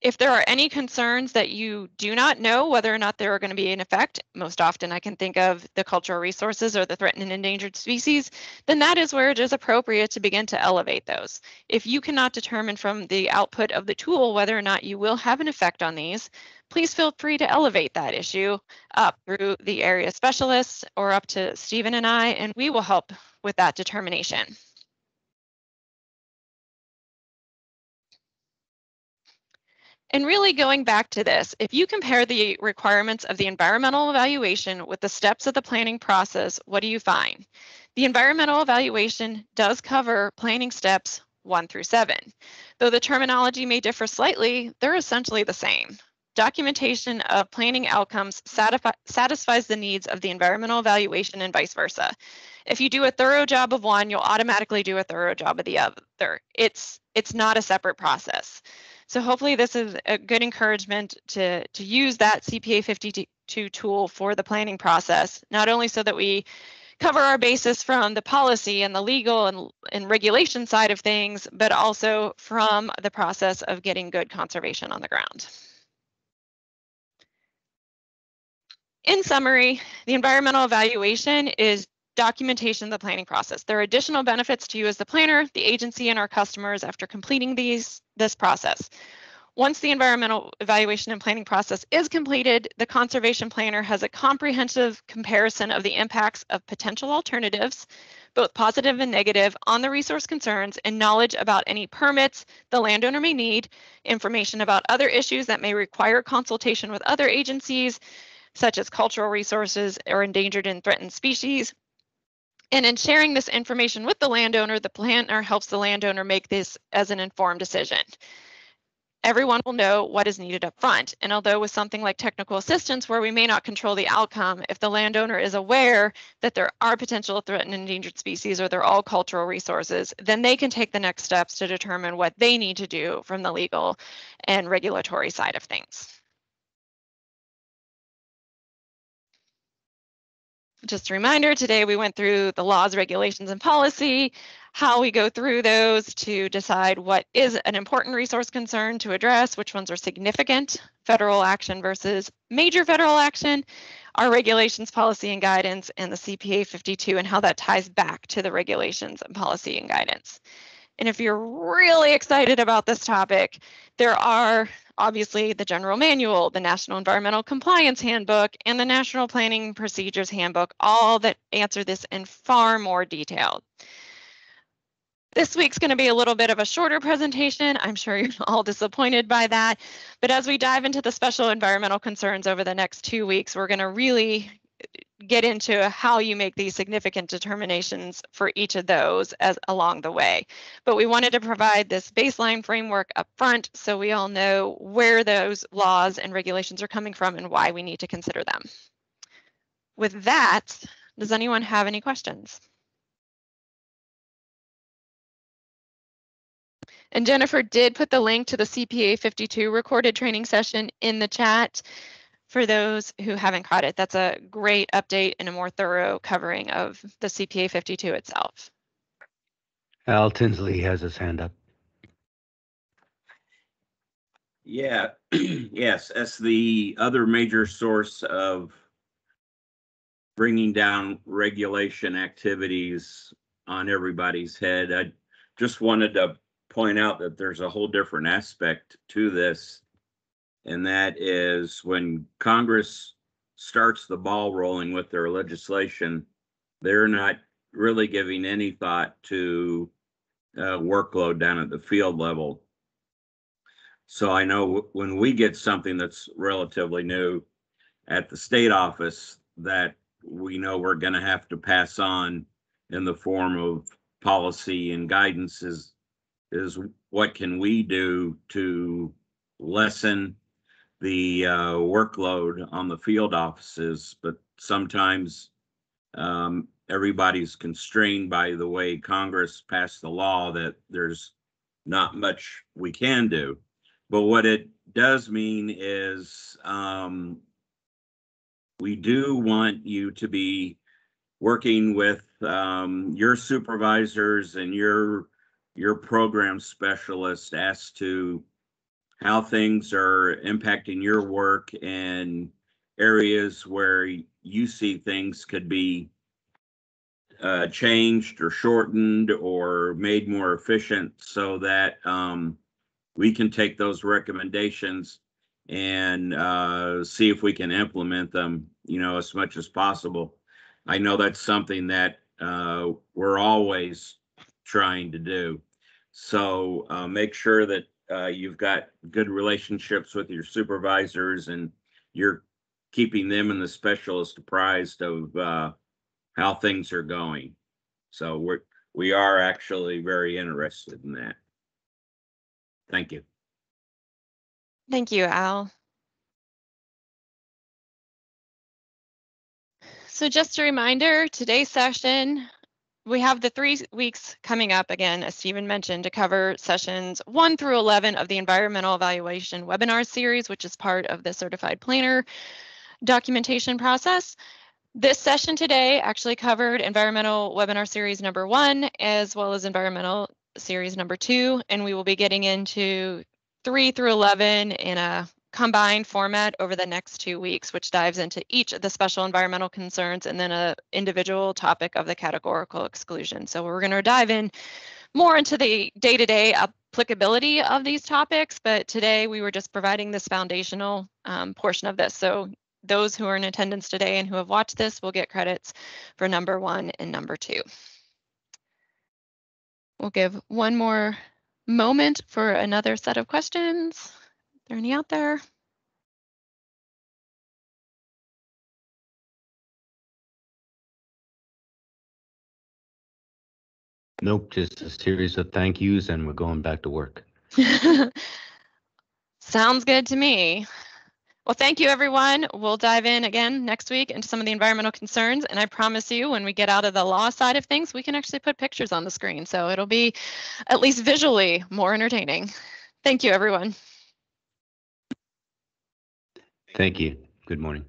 If there are any concerns that you do not know whether or not there are going to be an effect, most often I can think of the cultural resources or the threatened and endangered species, then that is where it is appropriate to begin to elevate those. If you cannot determine from the output of the tool whether or not you will have an effect on these, please feel free to elevate that issue up through the area specialists or up to Stephen and I, and we will help with that determination. And really going back to this, if you compare the requirements of the environmental evaluation with the steps of the planning process, what do you find? The environmental evaluation does cover planning steps one through seven. Though the terminology may differ slightly, they're essentially the same. Documentation of planning outcomes satisfies the needs of the environmental evaluation and vice versa. If you do a thorough job of one, you'll automatically do a thorough job of the other. It's, it's not a separate process. So hopefully this is a good encouragement to, to use that CPA 52 tool for the planning process, not only so that we cover our basis from the policy and the legal and, and regulation side of things, but also from the process of getting good conservation on the ground. In summary, the environmental evaluation is documentation of the planning process. There are additional benefits to you as the planner, the agency, and our customers after completing these this process. Once the environmental evaluation and planning process is completed, the conservation planner has a comprehensive comparison of the impacts of potential alternatives, both positive and negative, on the resource concerns and knowledge about any permits the landowner may need, information about other issues that may require consultation with other agencies, such as cultural resources or endangered and threatened species, and in sharing this information with the landowner, the planner helps the landowner make this as an informed decision. Everyone will know what is needed up front. And although with something like technical assistance where we may not control the outcome, if the landowner is aware that there are potential threatened and endangered species or they're all cultural resources, then they can take the next steps to determine what they need to do from the legal and regulatory side of things. Just a reminder, today we went through the laws, regulations, and policy, how we go through those to decide what is an important resource concern to address, which ones are significant federal action versus major federal action, our regulations, policy, and guidance, and the CPA 52 and how that ties back to the regulations and policy and guidance. And if you're really excited about this topic, there are obviously the General Manual, the National Environmental Compliance Handbook, and the National Planning Procedures Handbook, all that answer this in far more detail. This week's going to be a little bit of a shorter presentation. I'm sure you're all disappointed by that. But as we dive into the special environmental concerns over the next two weeks, we're going to really get into how you make these significant determinations for each of those as along the way. But we wanted to provide this baseline framework up front so we all know where those laws and regulations are coming from and why we need to consider them. With that, does anyone have any questions? And Jennifer did put the link to the CPA 52 recorded training session in the chat. For those who haven't caught it. That's a great update and a more thorough covering of the CPA 52 itself. Al Tinsley has his hand up. Yeah, yes, as the other major source of bringing down regulation activities on everybody's head, I just wanted to point out that there's a whole different aspect to this. And that is when Congress starts the ball rolling with their legislation, they're not really giving any thought to uh, workload down at the field level. So I know when we get something that's relatively new at the state office that we know we're gonna have to pass on in the form of policy and guidance is, is what can we do to lessen the uh, workload on the field offices? But sometimes um, everybody's constrained by the way Congress passed the law that there's not much we can do. But what it does mean is um, we do want you to be working with um, your supervisors and your your program specialist as to how things are impacting your work and areas where you see things could be uh, changed or shortened or made more efficient so that um, we can take those recommendations and uh, see if we can implement them, you know, as much as possible. I know that's something that uh, we're always trying to do. So uh, make sure that uh, you've got good relationships with your supervisors and you're keeping them and the specialist apprised of uh, how things are going. So we're, we are actually very interested in that. Thank you. Thank you, Al. So just a reminder, today's session, we have the three weeks coming up again, as Stephen mentioned, to cover sessions one through 11 of the environmental evaluation webinar series, which is part of the certified planner documentation process. This session today actually covered environmental webinar series number one, as well as environmental series number two, and we will be getting into three through 11 in a combined format over the next two weeks, which dives into each of the special environmental concerns and then a individual topic of the categorical exclusion. So we're going to dive in more into the day-to-day applicability of these topics, but today we were just providing this foundational um, portion of this. So those who are in attendance today and who have watched this will get credits for number one and number two. We'll give one more moment for another set of questions. Are there any out there? Nope, just a series of thank yous and we're going back to work. Sounds good to me. Well, thank you, everyone. We'll dive in again next week into some of the environmental concerns. And I promise you, when we get out of the law side of things, we can actually put pictures on the screen. So it'll be at least visually more entertaining. Thank you, everyone. Thank you. Good morning.